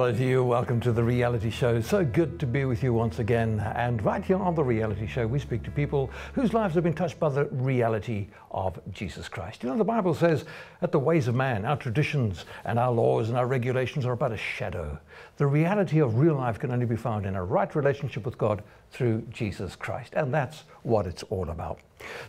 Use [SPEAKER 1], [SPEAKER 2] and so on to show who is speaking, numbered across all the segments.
[SPEAKER 1] Hello to you. Welcome to the reality show. So good to be with you once again. And right here on the reality show, we speak to people whose lives have been touched by the reality of Jesus Christ. You know, the Bible says that the ways of man, our traditions and our laws and our regulations are but a shadow. The reality of real life can only be found in a right relationship with God through Jesus Christ. And that's what it's all about.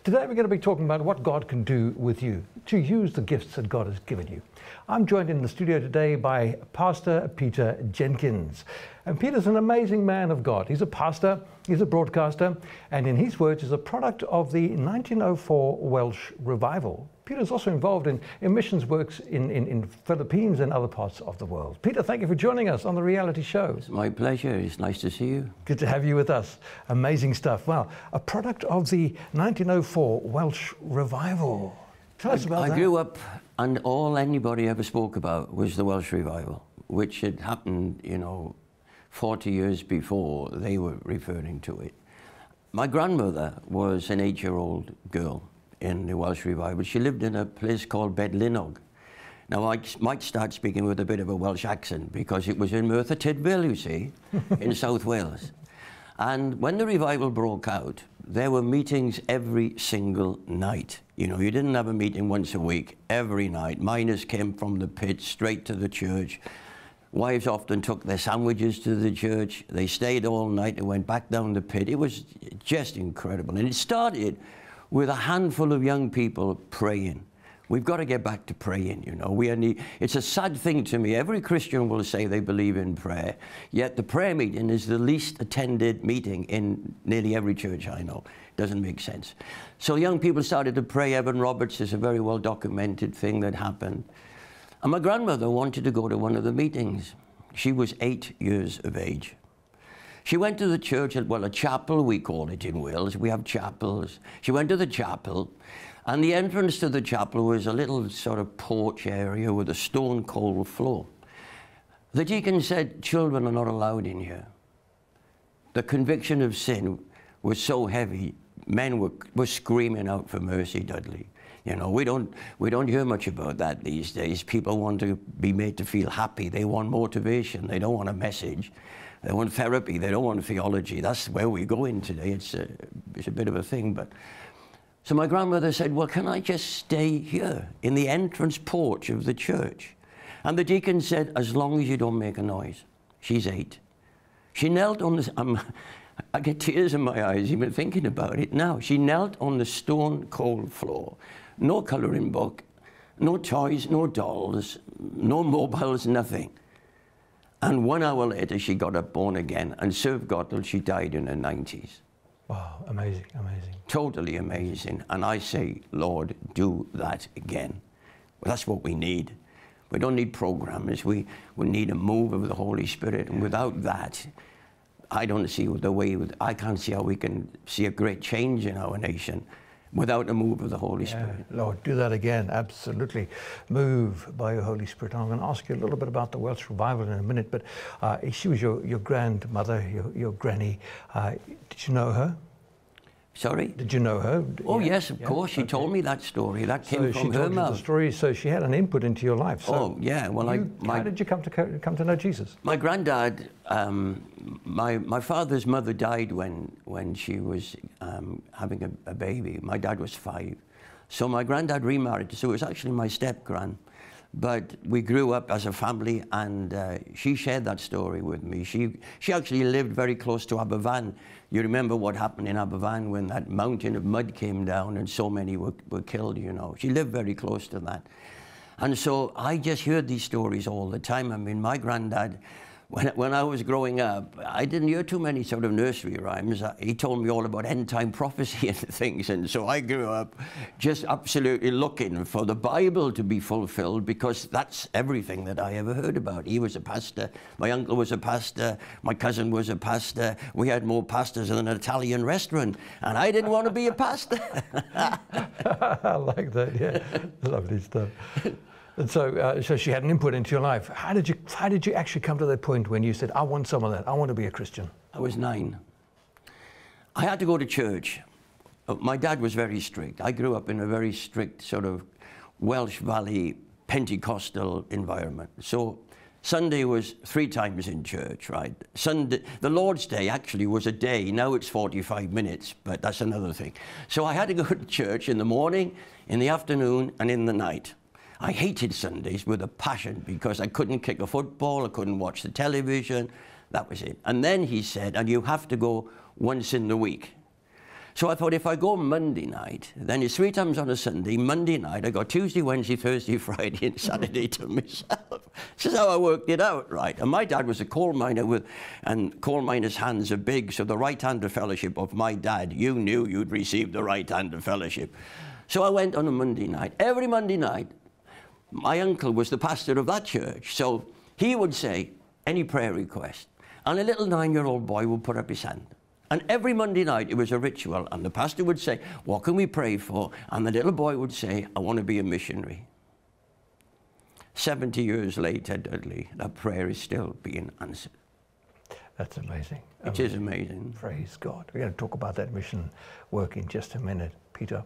[SPEAKER 1] Today, we're going to be talking about what God can do with you to use the gifts that God has given you. I'm joined in the studio today by Pastor Peter Jenkins. And Peter's an amazing man of God. He's a pastor, he's a broadcaster, and in his words, is a product of the 1904 Welsh revival. Peter's also involved in, in missions works in, in, in Philippines and other parts of the world. Peter, thank you for joining us on the reality show.
[SPEAKER 2] It's my pleasure. It's nice to see you.
[SPEAKER 1] Good to have you with us. Amazing stuff. Well, a product of the 1904 Welsh revival. Tell us about
[SPEAKER 2] I
[SPEAKER 1] that.
[SPEAKER 2] I grew up, and all anybody ever spoke about was the Welsh revival, which had happened, you know, 40 years before they were referring to it. My grandmother was an eight year old girl in the Welsh revival. She lived in a place called Bedlinog. Now, I might start speaking with a bit of a Welsh accent because it was in Merthyr Tydfil, you see, in South Wales. And when the revival broke out, there were meetings every single night. You know, you didn't have a meeting once a week, every night. Miners came from the pit straight to the church. Wives often took their sandwiches to the church. They stayed all night and went back down the pit. It was just incredible. And it started with a handful of young people praying. We've got to get back to praying, you know. We are need, it's a sad thing to me. Every Christian will say they believe in prayer, yet the prayer meeting is the least attended meeting in nearly every church I know. Doesn't make sense. So young people started to pray. Evan Roberts is a very well documented thing that happened. And my grandmother wanted to go to one of the meetings. She was eight years of age. She went to the church, well, a chapel, we call it in Wales. We have chapels. She went to the chapel, and the entrance to the chapel was a little sort of porch area with a stone cold floor. The deacon said, Children are not allowed in here. The conviction of sin was so heavy, men were, were screaming out for mercy, Dudley. You know, we don't, we don't hear much about that these days. People want to be made to feel happy. They want motivation. They don't want a message. They want therapy. They don't want theology. That's where we go in today. It's a, it's a bit of a thing. But so my grandmother said, "Well, can I just stay here in the entrance porch of the church?" And the deacon said, "As long as you don't make a noise." She's eight. She knelt on the. Um, I get tears in my eyes even thinking about it now. She knelt on the stone cold floor. No colouring book, no toys, no dolls, no mobiles, nothing. And one hour later, she got up born again and served God till she died in her 90s.
[SPEAKER 1] Wow, amazing, amazing.
[SPEAKER 2] Totally amazing. And I say, Lord, do that again. Well, that's what we need. We don't need programs. We, we need a move of the Holy Spirit. And without that, I don't see the way, I can't see how we can see a great change in our nation without a move of the Holy
[SPEAKER 1] Yeah,
[SPEAKER 2] Spirit.
[SPEAKER 1] Lord, do that again. Absolutely. Move by your Holy Spirit. I'm going to ask you a little bit about the Welsh revival in a minute, but uh, she was your, your grandmother, your, your granny. Uh, did you know her?
[SPEAKER 2] Sorry?
[SPEAKER 1] Did you know her?
[SPEAKER 2] Oh,
[SPEAKER 1] Yeah,
[SPEAKER 2] yes, of
[SPEAKER 1] yeah,
[SPEAKER 2] course. She
[SPEAKER 1] okay.
[SPEAKER 2] told me that story. That
[SPEAKER 1] So
[SPEAKER 2] came
[SPEAKER 1] she
[SPEAKER 2] from her
[SPEAKER 1] told you the story, so she had an input into your life. So
[SPEAKER 2] Oh, yeah. Well, I, my,
[SPEAKER 1] how did you come to come to know Jesus?
[SPEAKER 2] My granddad, um, my, my father's mother died when, when she was um, having a, a baby. My dad was five. So my granddad remarried, so it was actually my step gran. But we grew up as a family, and uh, she shared that story with me. She, she actually lived very close to Aberfan. You remember what happened in Aberfan when that mountain of mud came down and so many were, were killed, you know. She lived very close to that. And so I just heard these stories all the time. I mean, my granddad, when, when I was growing up, I didn't hear too many sort of nursery rhymes. Uh, He told me all about end time prophecy and things. And so I grew up just absolutely looking for the Bible to be fulfilled because that's everything that I ever heard about. He was a pastor. My uncle was a pastor. My cousin was a pastor. We had more pastors than an Italian restaurant. And I didn't want to be a pastor.
[SPEAKER 1] I like that. Yeah, lovely stuff. And so, uh, so she had an input into your life. How did you How did you actually come to that point when you said, "I want some of that. I want to be a Christian"?
[SPEAKER 2] I was nine. I had to go to church. Uh, My dad was very strict. I grew up in a very strict sort of Welsh Valley Pentecostal environment. So Sunday was three times in church, right? Sunday, the Lord's Day actually was a day. Now it's 45 minutes, but that's another thing. So I had to go to church in the morning, in the afternoon, and in the night. I hated Sundays with a passion because I couldn't kick a football, I couldn't watch the television. That was it. And then he said, and you have to go once in the week. So I thought if I go Monday night, then it's three times on a Sunday. Monday night, I got Tuesday, Wednesday, Thursday, Friday, and Saturday to myself. This is how I worked it out, right? And my dad was a coal miner with, and coal miners' hands are big, so the right-hander fellowship of my dad, you knew you'd receive the right-hander fellowship. So I went on a Monday night. Every Monday night, my uncle was the pastor of that church, so he would say, any prayer request. And a little nine-year-old boy would put up his hand. And every Monday night it was a ritual, and the pastor would say, What can we pray for? And the little boy would say, I want to be a missionary. 70 years later, Dudley, that prayer is still being answered.
[SPEAKER 1] That's amazing.
[SPEAKER 2] It amazing. is amazing.
[SPEAKER 1] Praise God. We're going to talk about that mission work in just a minute, Peter.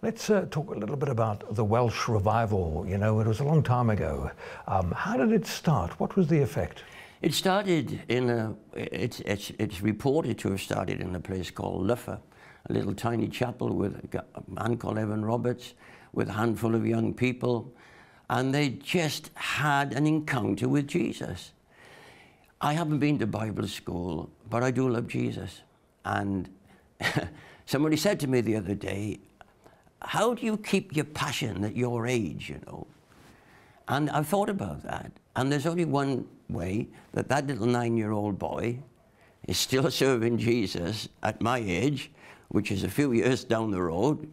[SPEAKER 1] Let's uh, talk a little bit about the Welsh revival. You know, it was a long time ago. Um, how did it start? What was the effect?
[SPEAKER 2] It started in a, it's, it's, it's reported to have started in a place called Loughor, a little tiny chapel with a man called Evan Roberts, with a handful of young people, and they just had an encounter with Jesus. I haven't been to Bible school, but I do love Jesus. And somebody said to me the other day, how do you keep your passion at your age, you know? And I've thought about that. And there's only one way that that little nine-year-old boy is still serving Jesus at my age, which is a few years down the road,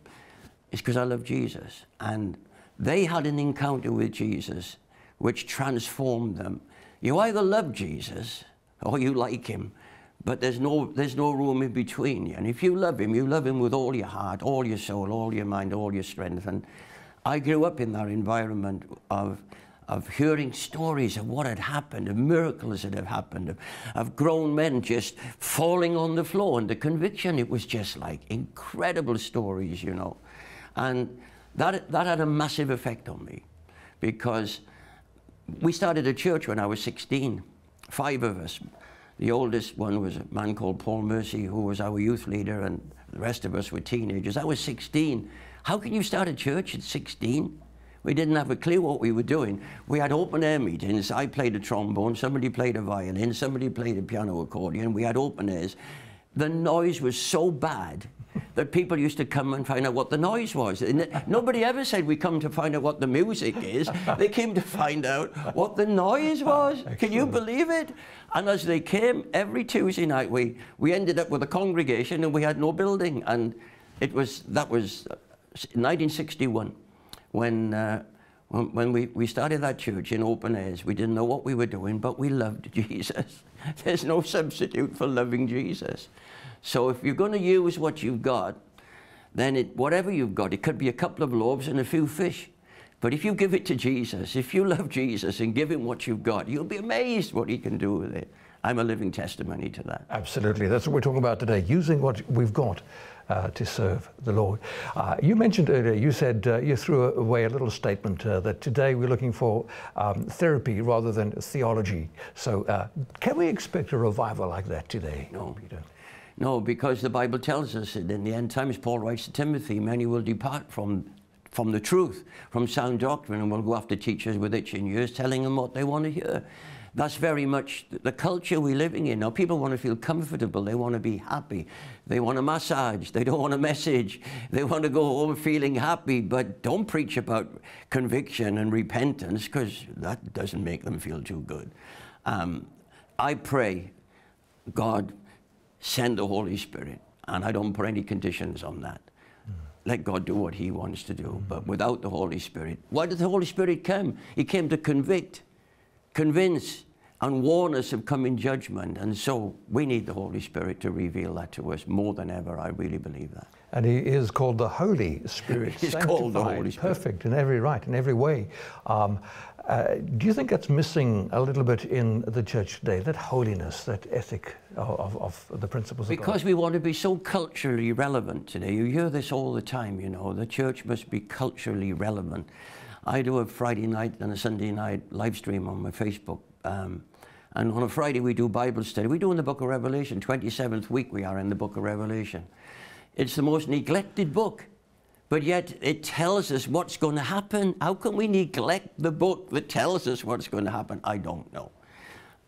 [SPEAKER 2] is because I love Jesus. And they had an encounter with Jesus which transformed them. You either love Jesus or you like him, but there's no, there's no room in between. you. And if you love him, you love him with all your heart, all your soul, all your mind, all your strength. And I grew up in that environment of, of hearing stories of what had happened, of miracles that have happened, of, of grown men just falling on the floor. And the conviction, it was just like incredible stories, you know. And that, that had a massive effect on me because we started a church when I was 16, five of us. The oldest one was a man called Paul Mercy, who was our youth leader, and the rest of us were teenagers. I was 16. How can you start a church at 16? We didn't have a clue what we were doing. We had open air meetings. I played a trombone, somebody played a violin, somebody played a piano accordion. We had open airs. The noise was so bad that people used to come and find out what the noise was. And nobody ever said we come to find out what the music is. They came to find out what the noise was. Can you believe it? And as they came every Tuesday night, we, we ended up with a congregation and we had no building. And it was, that was 1961, when, uh, when, when we, we started that church in open airs, we didn't know what we were doing, but we loved Jesus. There's no substitute for loving Jesus. So if you're going to use what you've got, then it, whatever you've got, it could be a couple of loaves and a few fish. But if you give it to Jesus, if you love Jesus and give him what you've got, you'll be amazed what he can do with it. I'm a living testimony to that.
[SPEAKER 1] Absolutely. That's what we're talking about today, using what we've got uh, to serve the Lord. Uh, you mentioned earlier, you said uh, you threw away a little statement uh, that today we're looking for um, therapy rather than theology. So, uh, can we expect a revival like that today?
[SPEAKER 2] No, Peter. No, because the Bible tells us that in the end times, Paul writes to Timothy, many will depart from from the truth, from sound doctrine, and will go after teachers with itching ears, telling them what they want to hear that's very much the culture we're living in. Now, people want to feel comfortable. They want to be happy. They want a massage. They don't want a message. They want to go home feeling happy, but don't preach about conviction and repentance because that doesn't make them feel too good. Um, I pray, God, send the Holy Spirit. And I don't put any conditions on that. Mm. Let God do what He wants to do. Mm. But without the Holy Spirit, why did the Holy Spirit come? He came to convict convince and warn us of coming judgment. And so we need the Holy Spirit to reveal that to us more than ever. I really believe that.
[SPEAKER 1] And he is called the Holy Spirit.
[SPEAKER 2] He's called the Holy Spirit.
[SPEAKER 1] Perfect in every right, in every way. Um, uh, do you think that's missing a little bit in the church today, that holiness, that ethic of, of the principles
[SPEAKER 2] Because we want to be so culturally relevant today. You hear this all the time, you know, the church must be culturally relevant. I do a Friday night and a Sunday night live stream on my Facebook. Um, and on a Friday, we do Bible study. We do in the book of Revelation. 27th week, we are in the book of Revelation. It's the most neglected book, but yet it tells us what's going to happen. How can we neglect the book that tells us what's going to happen? I don't know.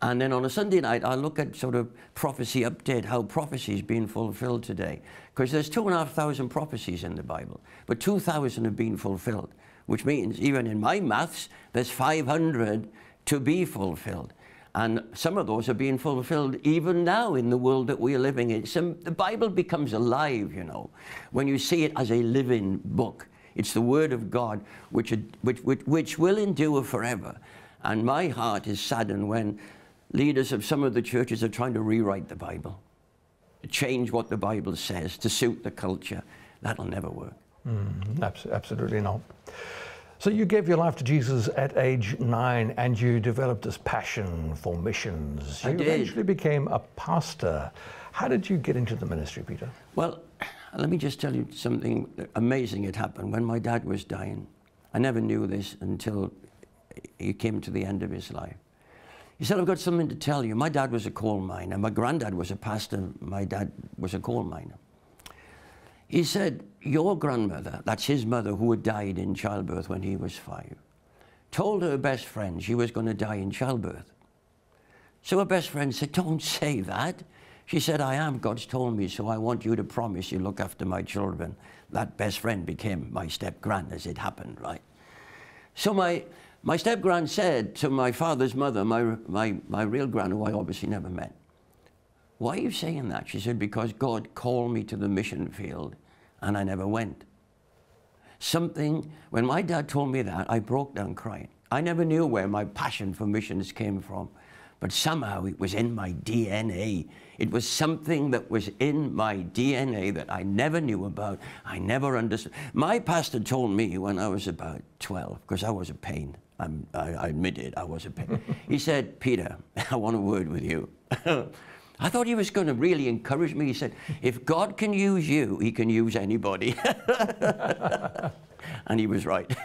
[SPEAKER 2] And then on a Sunday night, I look at sort of prophecy update, how prophecy is being fulfilled today. Because there's two and a half thousand prophecies in the Bible, but 2,000 have been fulfilled, which means even in my maths, there's 500 to be fulfilled. And some of those are being fulfilled even now in the world that we are living in. Some, the Bible becomes alive, you know, when you see it as a living book. It's the Word of God which, which, which, which will endure forever. And my heart is saddened when leaders of some of the churches are trying to rewrite the Bible, change what the Bible says to suit the culture. That'll never work.
[SPEAKER 1] Mm, absolutely not. So you gave your life to Jesus at age nine and you developed this passion for missions. You
[SPEAKER 2] I did.
[SPEAKER 1] eventually became a pastor. How did you get into the ministry, Peter?
[SPEAKER 2] Well, let me just tell you something amazing had happened. When my dad was dying, I never knew this until he came to the end of his life. He said, I've got something to tell you. My dad was a coal miner. My granddad was a pastor. My dad was a coal miner. He said, Your grandmother, that's his mother who had died in childbirth when he was five, told her best friend she was going to die in childbirth. So her best friend said, Don't say that. She said, I am. God's told me, so I want you to promise you look after my children. That best friend became my step grand as it happened, right? So my, my step grand said to my father's mother, my, my, my real grand, who I obviously never met, why are you saying that? She said, Because God called me to the mission field and I never went. Something, when my dad told me that, I broke down crying. I never knew where my passion for missions came from, but somehow it was in my DNA. It was something that was in my DNA that I never knew about. I never understood. My pastor told me when I was about 12, because I was a pain. I'm, I, I admit it, I was a pain. he said, Peter, I want a word with you. I thought he was going to really encourage me. He said, if God can use you, he can use anybody. and he was right.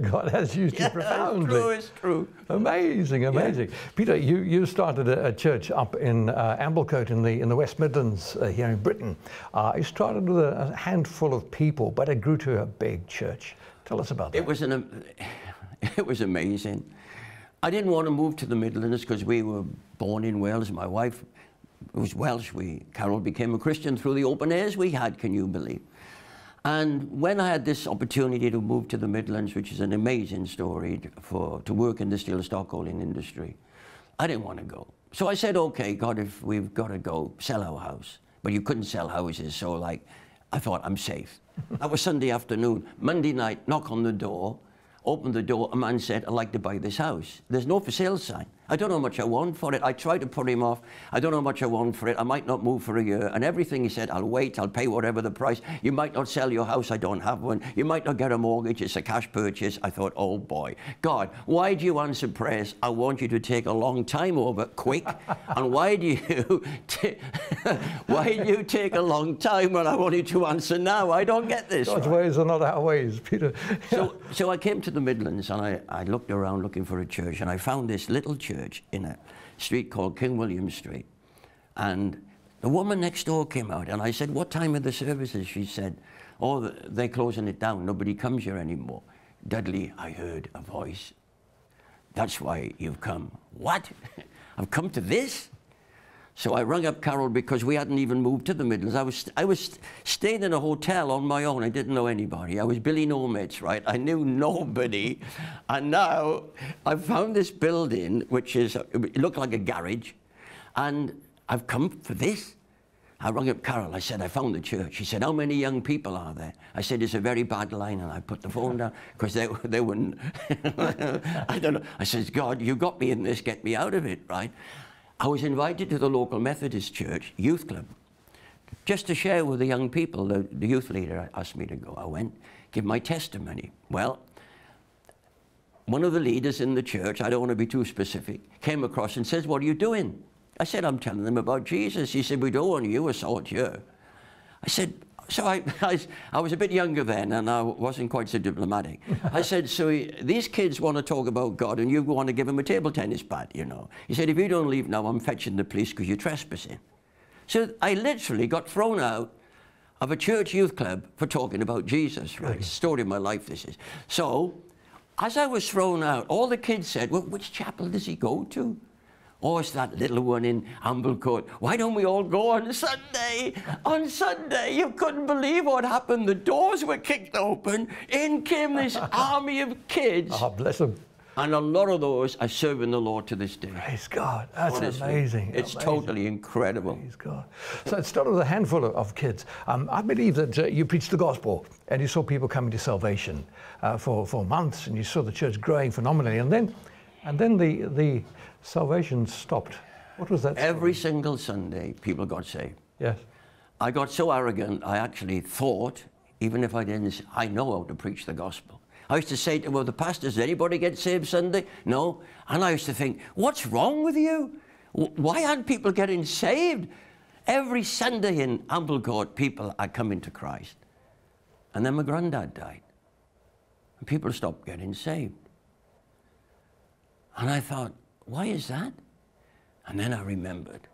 [SPEAKER 1] God has used
[SPEAKER 2] yeah,
[SPEAKER 1] you profoundly.
[SPEAKER 2] It's true, it's true.
[SPEAKER 1] Amazing, amazing. Yeah. Peter, you, you started a, a church up in uh, Amblecote in the, in the West Midlands uh, here in Britain. Uh, you started with a, a, handful of people, but it grew to a big church. Tell us about that.
[SPEAKER 2] It was, an, it was amazing. I didn't want to move to the Midlands because we were born in Wales. My wife was Welsh. We, Carol became a Christian through the open airs we had, can you believe? And when I had this opportunity to move to the Midlands, which is an amazing story for to work in the steel stockholding industry, I didn't want to go. So I said, okay, God, if we've got to go, sell our house. But you couldn't sell houses, so like, I thought, I'm safe. that was Sunday afternoon. Monday night, knock on the door opened the door, a man said, I'd like to buy this house. There's no for sale sign. I don't know how much I want for it. I tried to put him off. I don't know how much I want for it. I might not move for a year. And everything he said, I'll wait, I'll pay whatever the price. You might not sell your house, I don't have one. You might not get a mortgage, it's a cash purchase. I thought, oh boy. God, why do you answer prayers? I want you to take a long time over, quick. and why do you why do you take a long time when I want you to answer now? I don't get this.
[SPEAKER 1] God's
[SPEAKER 2] right?
[SPEAKER 1] ways are not our ways, Peter.
[SPEAKER 2] so, so I came to the Midlands and I, I looked around looking for a church and I found this little church church in a street called King William Street. And the woman next door came out and I said, What time are the services? She said, Oh, they're closing it down. Nobody comes here anymore. Dudley, I heard a voice. That's why you've come. What? I've come to this? So I rang up Carol because we hadn't even moved to the Midlands. I was, I was staying in a hotel on my own. I didn't know anybody. I was Billy Nomates, right? I knew nobody. And now I've found this building, which is, it looked like a garage. And I've come for this. I rang up Carol. I said, I found the church. She said, how many young people are there? I said, it's a very bad line. And I put the phone down because they, they wouldn't. I don't know. I said, God, you got me in this. Get me out of it, right? I was invited to the local Methodist church youth club just to share with the young people. The, the youth leader asked me to go. I went, give my testimony. Well, one of the leaders in the church, I don't want to be too specific, came across and says, What are you doing? I said, I'm telling them about Jesus. He said, We don't want you, a sort here. I said, so I, I, I, was a bit younger then and I wasn't quite so diplomatic. I said, so these kids want to talk about God and you want to give them a table tennis bat, you know. He said, if you don't leave now, I'm fetching the police because you're trespassing. So I literally got thrown out of a church youth club for talking about Jesus, right? Story of my life, this is. So, as I was thrown out, all the kids said, well, which chapel does he go to? Oh, it's that little one in Amblecote. Why don't we all go on Sunday? on Sunday, you couldn't believe what happened. The doors were kicked open. In came this army of kids.
[SPEAKER 1] Oh, bless them.
[SPEAKER 2] And a lot of those are serving the Lord to this day.
[SPEAKER 1] Praise God. That's Honestly, amazing.
[SPEAKER 2] It's
[SPEAKER 1] amazing.
[SPEAKER 2] totally incredible.
[SPEAKER 1] Praise God. So it started with a handful of kids. Um, I believe that uh, you preached the gospel and you saw people coming to salvation uh, for, for months and you saw the church growing phenomenally. And then, and then the, the salvation stopped. What was that?
[SPEAKER 2] Every single Sunday, people got saved.
[SPEAKER 1] Yes.
[SPEAKER 2] I got so arrogant, I actually thought, even if I didn't, I know how to preach the gospel. I used to say to well, the pastors, does anybody get saved Sunday? No. And I used to think, what's wrong with you? Why aren't people getting saved? Every Sunday in Amblecote, people are coming to Christ. And then my granddad died. And people stopped getting saved. And I thought, why is that? And then I remembered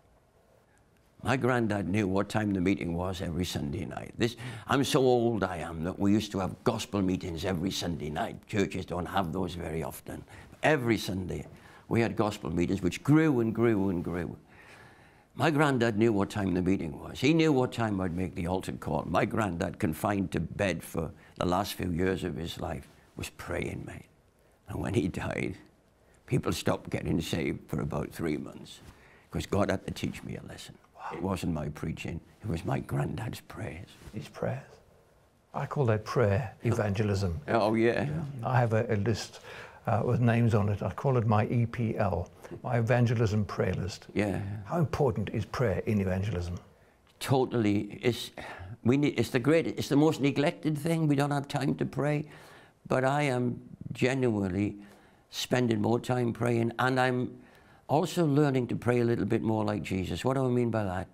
[SPEAKER 2] my granddad knew what time the meeting was every Sunday night. This, I'm so old I am that we used to have gospel meetings every Sunday night. Churches don't have those very often. Every Sunday we had gospel meetings which grew and grew and grew. My granddad knew what time the meeting was. He knew what time I'd make the altar call. My granddad, confined to bed for the last few years of his life, was praying, mate. And when he died, people stopped getting saved for about three months because God had to teach me a lesson. It wasn't my preaching, it was my granddad's prayers.
[SPEAKER 1] His prayers. I call that prayer evangelism.
[SPEAKER 2] Oh, yeah.
[SPEAKER 1] I have a, a list uh, with names on it. I call it my EPL, my evangelism prayer list.
[SPEAKER 2] Yeah.
[SPEAKER 1] How important is prayer in evangelism?
[SPEAKER 2] Totally. It's, we need, it's, the great, it's the most neglected thing. We don't have time to pray. But I am genuinely spending more time praying, and I'm also learning to pray a little bit more like Jesus. What do I mean by that?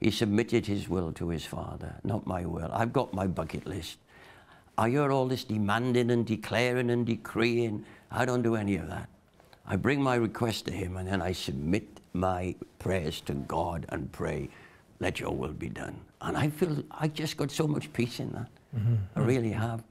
[SPEAKER 2] He submitted his will to his Father, not my will. I've got my bucket list. I hear all this demanding and declaring and decreeing. I don't do any of that. I bring my request to him and then I submit my prayers to God and pray, let your will be done. And I feel I just got so much peace in that. Mm -hmm. I really have.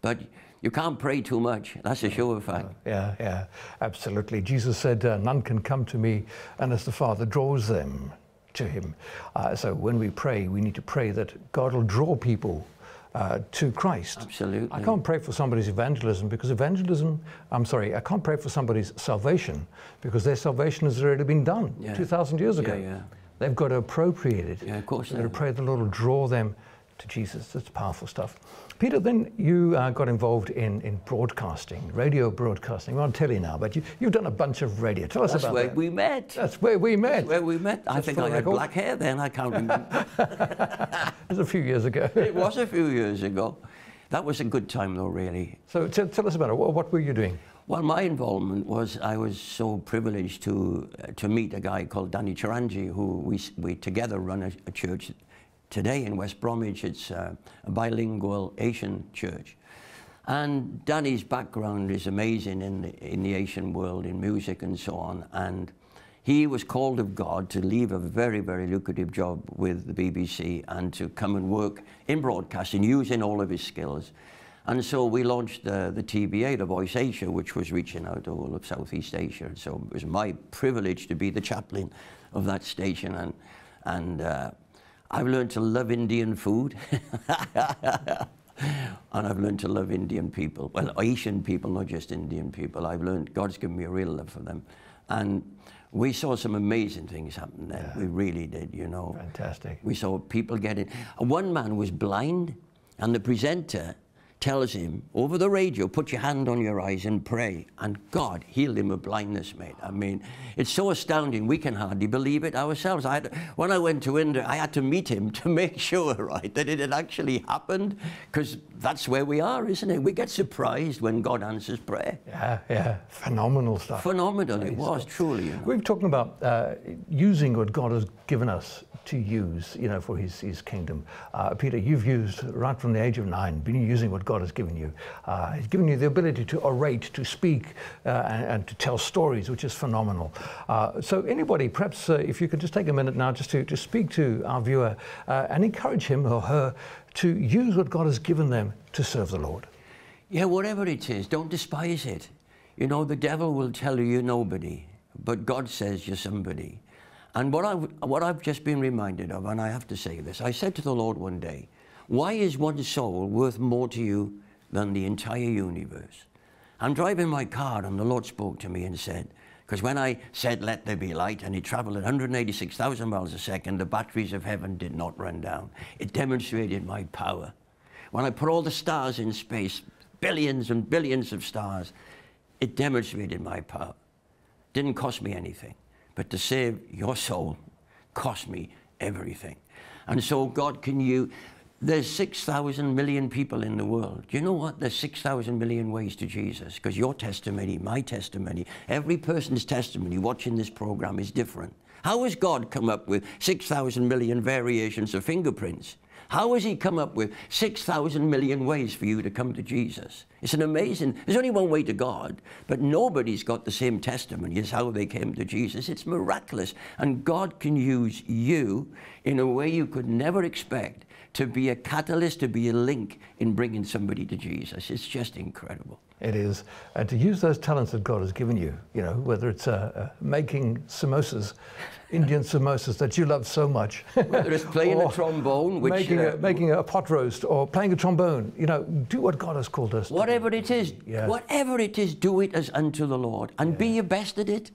[SPEAKER 2] But you can't pray too much. That's a sure fact.
[SPEAKER 1] Yeah, yeah, absolutely. Jesus said, uh, None can come to me unless the Father draws them to Him. Uh, so when we pray, we need to pray that God will draw people uh, to Christ.
[SPEAKER 2] Absolutely.
[SPEAKER 1] I can't pray for somebody's evangelism because evangelism, I'm sorry, I can't pray for somebody's salvation because their salvation has already been done yeah. 2,000 years ago.
[SPEAKER 2] Yeah, yeah.
[SPEAKER 1] They've got to appropriate it.
[SPEAKER 2] Yeah, of course.
[SPEAKER 1] They've got to pray the Lord will draw them to Jesus. That's powerful stuff. Peter, then you uh, got involved in, in broadcasting, radio broadcasting. We're on telly now, but you, you've done a bunch of radio. Tell us
[SPEAKER 2] That's
[SPEAKER 1] about
[SPEAKER 2] where
[SPEAKER 1] that.
[SPEAKER 2] we met.
[SPEAKER 1] That's where we met.
[SPEAKER 2] That's where we met. I think I had black hair then. I can't remember.
[SPEAKER 1] it was a few years ago.
[SPEAKER 2] it was a few years ago. That was a good time, though, really.
[SPEAKER 1] So tell us about it. What, what were you doing?
[SPEAKER 2] Well, my involvement was I was so privileged to uh, to meet a guy called Danny Chirangi, who we, we together run a, a church today in West Bromwich. It's a bilingual Asian church. And Danny's background is amazing in the, in the Asian world, in music and so on. And he was called of God to leave a very, very lucrative job with the BBC and to come and work in broadcasting, using all of his skills. And so we launched the, the TBA, the Voice Asia, which was reaching out to all of Southeast Asia. And so it was my privilege to be the chaplain of that station. And, and uh, I've learned to love Indian food. and I've learned to love Indian people. Well, Asian people, not just Indian people. I've learned, God's given me a real love for them. And we saw some amazing things happen there. Yeah. We really did, you know.
[SPEAKER 1] Fantastic.
[SPEAKER 2] We saw people getting. One man was blind, and the presenter tells him over the radio, put your hand on your eyes and pray. And God healed him of blindness, mate. I mean, it's so astounding, we can hardly believe it ourselves. I had, when I went to India, I had to meet him to make sure, right, that it had actually happened, because that's where we are, isn't it? We get surprised when God answers prayer.
[SPEAKER 1] Yeah, yeah, phenomenal stuff.
[SPEAKER 2] Phenomenal, it was, truly. You know.
[SPEAKER 1] We're talking about uh, using what God has given us to use, you know, for his, his kingdom. Uh, Peter, you've used, right from the age of nine, been using what God has given you. Uh, he's given you the ability to orate, to speak, uh, and, and, to tell stories, which is phenomenal. Uh, so anybody, perhaps uh, if you could just take a minute now just to, to speak to our viewer uh, and encourage him or her to use what God has given them to serve the Lord.
[SPEAKER 2] Yeah, whatever it is, don't despise it. You know, the devil will tell you you're nobody, but God says you're somebody. And what I've, what I've just been reminded of, and I have to say this, I said to the Lord one day, why is one soul worth more to you than the entire universe? I'm driving my car and the Lord spoke to me and said, because when I said, let there be light, and it traveled at 186,000 miles a second, the batteries of heaven did not run down. It demonstrated my power. When I put all the stars in space, billions and billions of stars, it demonstrated my power. Didn't cost me anything. But to save your soul cost me everything. And so God can you there's 6,000 million people in the world. Do you know what? There's 6,000 million ways to Jesus because your testimony, my testimony, every person's testimony watching this program is different. How has God come up with 6,000 million variations of fingerprints? How has he come up with 6,000 million ways for you to come to Jesus? It's an amazing, there's only one way to God, but nobody's got the same testimony as how they came to Jesus. It's miraculous. And God can use you in a way you could never expect to be a catalyst, to be a link in bringing somebody to Jesus. It's just incredible.
[SPEAKER 1] It is. And to use those talents that God has given you, you know, whether it's uh, uh, making samosas, Indian samosas that you love so much.
[SPEAKER 2] Whether it's playing a trombone, which,
[SPEAKER 1] making, uh,
[SPEAKER 2] a,
[SPEAKER 1] making a pot roast, or playing a trombone, you know, do what God has called us
[SPEAKER 2] Whatever it is, yeah. whatever it is, do it as unto the Lord and yeah. be your best at it.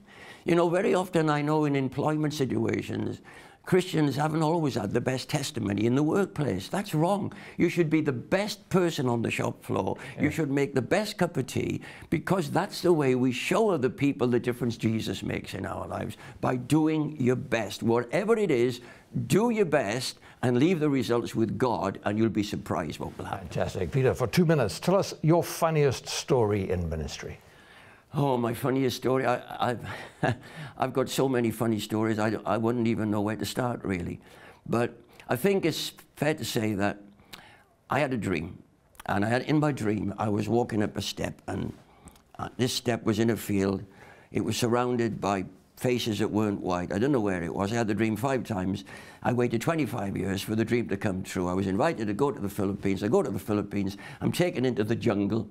[SPEAKER 2] You know, very often I know in employment situations, Christians haven't always had the best testimony in the workplace. That's wrong. You should be the best person on the shop floor. Yeah. You should make the best cup of tea because that's the way we show other people the difference Jesus makes in our lives by doing your best. Whatever it is, do your best and leave the results with God, and you'll be surprised what will happen.
[SPEAKER 1] Fantastic. Peter, for two minutes, tell us your funniest story in ministry.
[SPEAKER 2] Oh, my funniest story. I, have I've got so many funny stories, I, I wouldn't even know where to start, really. But I think it's fair to say that I had a dream. And I had, in my dream, I was walking up a step, and uh, this step was in a field. It was surrounded by faces that weren't white. I don't know where it was. I had the dream five times. I waited 25 years for the dream to come true. I was invited to go to the Philippines. I go to the Philippines. I'm taken into the jungle.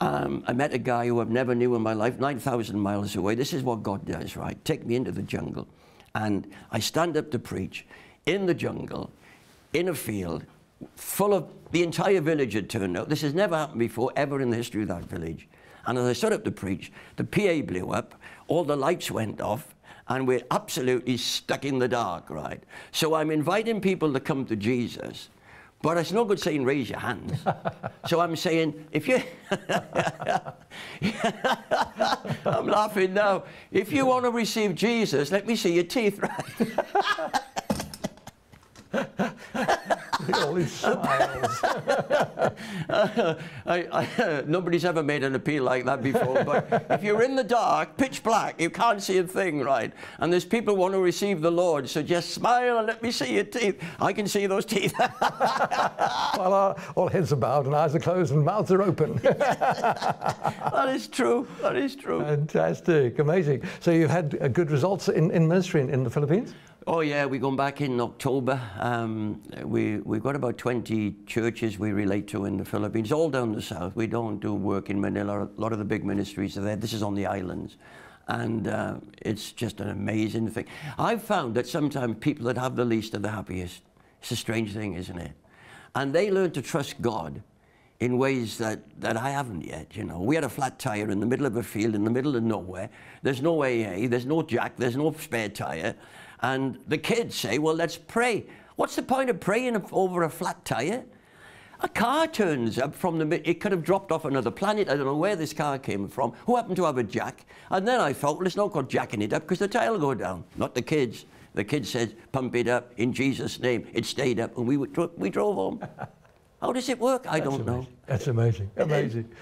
[SPEAKER 2] Um, I met a guy who I've never knew in my life, 9,000 miles away. This is what God does, right? Take me into the jungle. And I stand up to preach in the jungle, in a field, full of the entire village had turned out. This has never happened before, ever in the history of that village. And as I stood up to preach, the PA blew up, all the lights went off, and we're absolutely stuck in the dark, right? So I'm inviting people to come to Jesus. But it's no good saying raise your hands. so I'm saying, if you. I'm laughing now. If you want to receive Jesus, let me see your teeth, right?
[SPEAKER 1] all these smiles. uh,
[SPEAKER 2] I, I, uh, nobody's ever made an appeal like that before. But if you're in the dark, pitch black, you can't see a thing, right? And there's people who want to receive the Lord, so just smile and let me see your teeth. I can see those teeth.
[SPEAKER 1] well, uh, all heads are bowed and eyes are closed and mouths are open.
[SPEAKER 2] that is true. That is true.
[SPEAKER 1] Fantastic, amazing. So you've had uh, good results in, in ministry in, in the Philippines?
[SPEAKER 2] Oh yeah, we're going back in October. Um, we we've got about 20 churches we relate to in the Philippines, all down the south. We don't do work in Manila. A lot of the big ministries are there. This is on the islands, and uh, it's just an amazing thing. I've found that sometimes people that have the least are the happiest. It's a strange thing, isn't it? And they learn to trust God in ways that, that I haven't yet, you know. We had a flat tire in the middle of a field, in the middle of nowhere. There's no AA, there's no jack, there's no spare tire. And the kids say, well, let's pray. What's the point of praying over a flat tire? A car turns up from the, it could have dropped off another planet. I don't know where this car came from, who happened to have a jack. And then I thought, well, it's not called jacking it up because the tyre will go down, not the kids. The kid said, pump it up in Jesus' name. It stayed up and we, we drove home. How does it work? I
[SPEAKER 1] That's
[SPEAKER 2] don't
[SPEAKER 1] amazing.
[SPEAKER 2] know.
[SPEAKER 1] That's amazing. Amazing.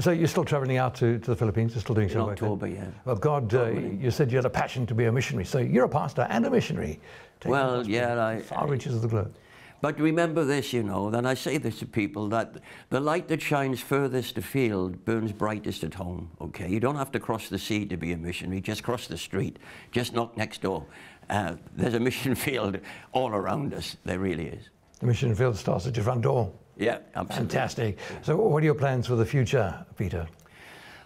[SPEAKER 1] So you're still travelling out to, to the Philippines, you're still doing some work?
[SPEAKER 2] October, yeah.
[SPEAKER 1] Well, God, uh, you said you had a passion to be a missionary. So you're a pastor and a missionary.
[SPEAKER 2] Well, yeah, I-
[SPEAKER 1] far reaches of the globe.
[SPEAKER 2] But remember this, you know, and I say this to people that the light that shines furthest afield burns brightest at home, okay? You don't have to cross the sea to be a missionary, just cross the street, just knock next door. Uh, there's a mission field all around us, there really is.
[SPEAKER 1] The mission field starts at your front door.
[SPEAKER 2] Yeah, absolutely.
[SPEAKER 1] Fantastic. So what are your plans for the future, Peter?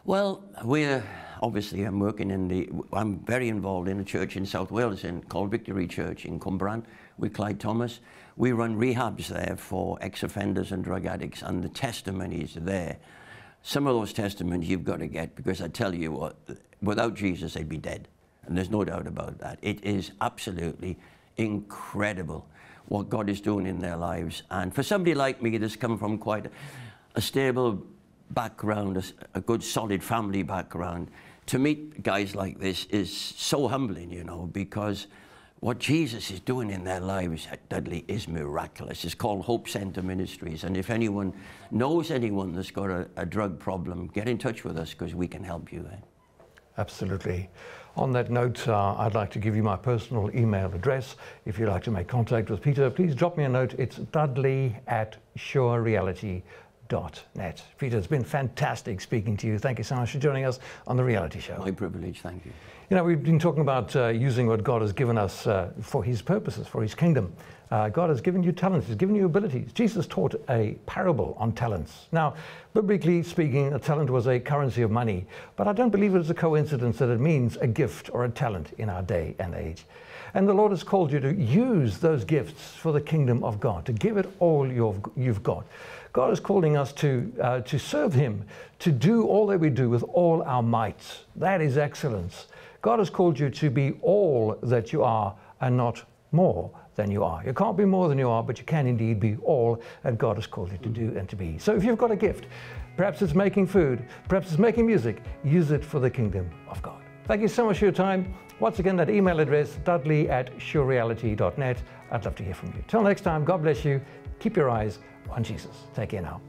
[SPEAKER 2] Well, we're obviously I'm working in the I'm very involved in a church in South Wales in called Victory Church in Cwmbran with Clyde Thomas. We run rehabs there for ex-offenders and drug addicts, and the testimonies there. Some of those testimonies you've got to get because I tell you what, without Jesus they'd be dead, and there's no doubt about that. It is absolutely incredible what God is doing in their lives, and for somebody like me that's come from quite a, a stable background, a good solid family background, to meet guys like this is so humbling, you know, because what Jesus is doing in their lives at Dudley is miraculous. It's called Hope Center Ministries. And if anyone knows anyone that's got a, a drug problem, get in touch with us because we can help you there.
[SPEAKER 1] Absolutely. On that note, uh, I'd like to give you my personal email address. If you'd like to make contact with Peter, please drop me a note. It's dudley at surereality.net. Peter, it's been fantastic speaking to you. Thank you so much for joining us on The Reality Show.
[SPEAKER 2] My privilege, thank you.
[SPEAKER 1] You know, we've been talking about uh, using what God has given us uh, for His purposes, for His kingdom. Uh, God has given you talents, He's given you abilities. Jesus taught a parable on talents. Now, biblically speaking, a talent was a currency of money, but I don't believe it's a coincidence that it means a gift or a talent in our day and age. And the Lord has called you to use those gifts for the kingdom of God, to give it all you've, you've got. God is calling us to, uh, to serve Him, to do all that we do with all our might. That is excellence. God has called you to be all that you are and not more than you are. You can't be more than you are, but you can indeed be all that God has called you to do and to be. So if you've got a gift, perhaps it's making food, perhaps it's making music, use it for the kingdom of God. Thank you so much for your time. Once again, that email address, dudley at surereality.net. I'd love to hear from you. Till next time, God bless you. Keep your eyes on Jesus. Take care now.